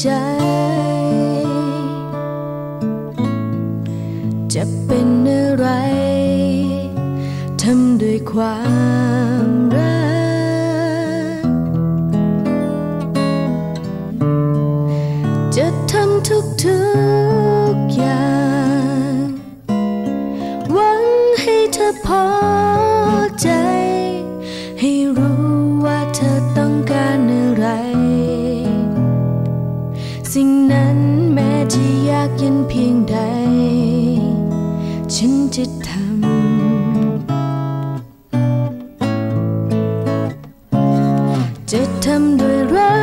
ใจ จะเป็นอะไร ทำด้วยความรัก จะทำทุกทุกอย่าง หวังให้เธอพอใจากเย็นเพียงใด ฉันจะทำ จะทำด้วยรั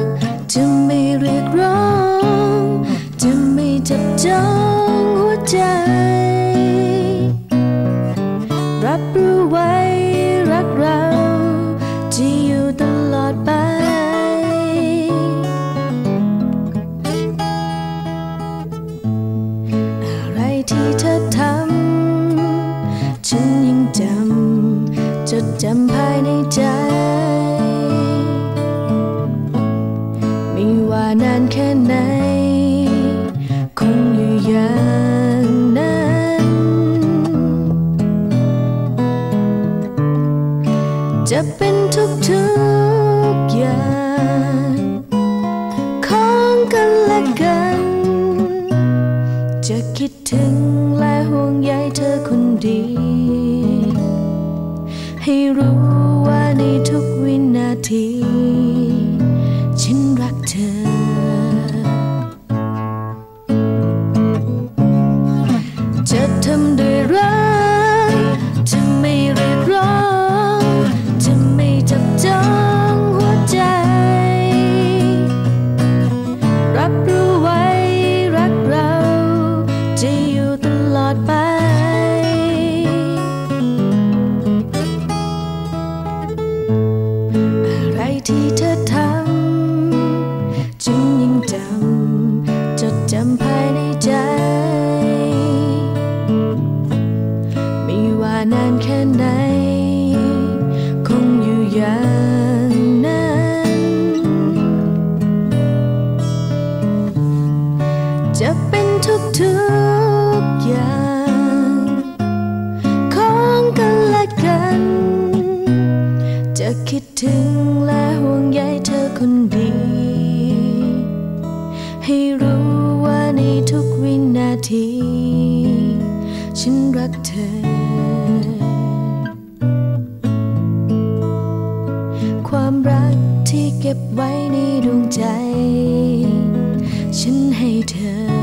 ก จะไม่เรียกร้อง จะไม่จับจ้องหัวใจ รับรู้ไว้รักเรา จะอยู่ตลอดไป ฉันยังจำจดจำภายในใจ ไม่ว่านานแค่ไหน คงอยู่อย่างนั้น จะเป็นทุกๆอย่าง จะคิดถึงและห่วงใยเธอคนดีให้รู้ว่าในทุกวินาที อย่างนั้น จะเป็นทุกทุกอย่างของกันและกัน จะคิดถึงและห่วงใยเธอคนดีให้รู้ว่าในทุกวินาที ฉันรักเธอ ไว้ในดวงใจ ฉันให้เธอ